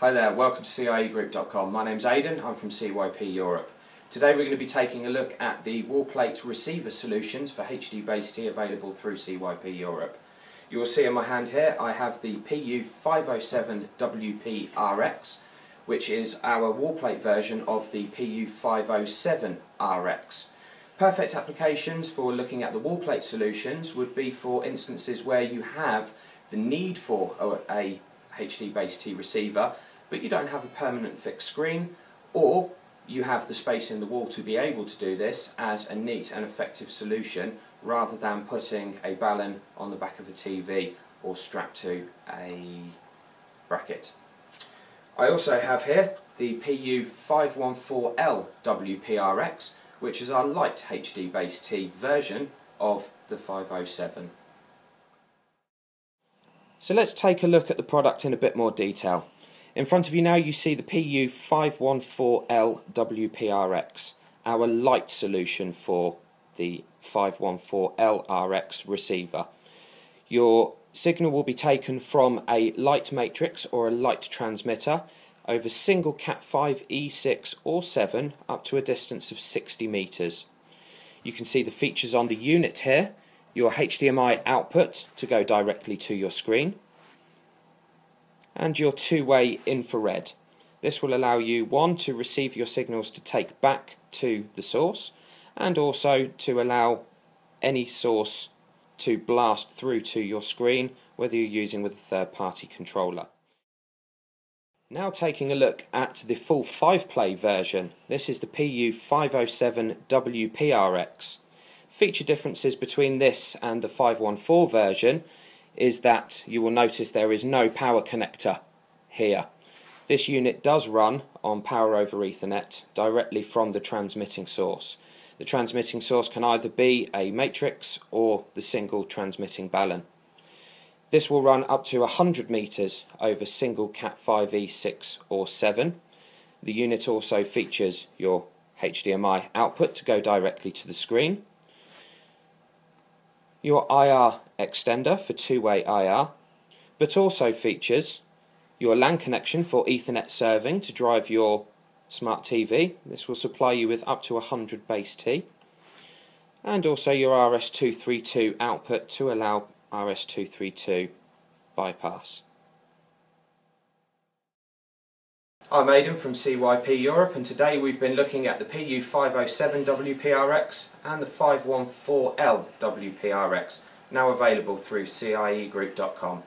Hi there, welcome to CIEgroup.com. My name's Aidan, I'm from CYP Europe. Today we're going to be taking a look at the wall plate receiver solutions for HD base T available through CYP Europe. You will see in my hand here I have the PU507WPRX which is our wall plate version of the PU507RX. Perfect applications for looking at the wall plate solutions would be for instances where you have the need for a HD base T receiver but you don't have a permanent fixed screen or you have the space in the wall to be able to do this as a neat and effective solution rather than putting a balun on the back of a TV or strapped to a bracket. I also have here the PU514L WPRX which is our light HD base T version of the 507. So let's take a look at the product in a bit more detail. In front of you now you see the PU514LWPRX, our light solution for the 514LRX receiver. Your signal will be taken from a light matrix or a light transmitter over single Cat5 E6 or 7 up to a distance of 60 meters. You can see the features on the unit here, your HDMI output to go directly to your screen, and your two-way infrared. This will allow you, one, to receive your signals to take back to the source, and also to allow any source to blast through to your screen, whether you're using with a third-party controller. Now taking a look at the full 5-play version, this is the PU507WPRX. Feature differences between this and the 514 version is that you will notice there is no power connector here. This unit does run on power over Ethernet directly from the transmitting source. The transmitting source can either be a matrix or the single transmitting balun. This will run up to 100 meters over single Cat5e6 or 7. The unit also features your HDMI output to go directly to the screen your IR extender for two-way IR, but also features your LAN connection for Ethernet serving to drive your smart TV. This will supply you with up to 100 base T. And also your RS232 output to allow RS232 bypass. I'm Aidan from CYP Europe and today we've been looking at the PU507 WPRX and the 514L WPRX, now available through CIEgroup.com.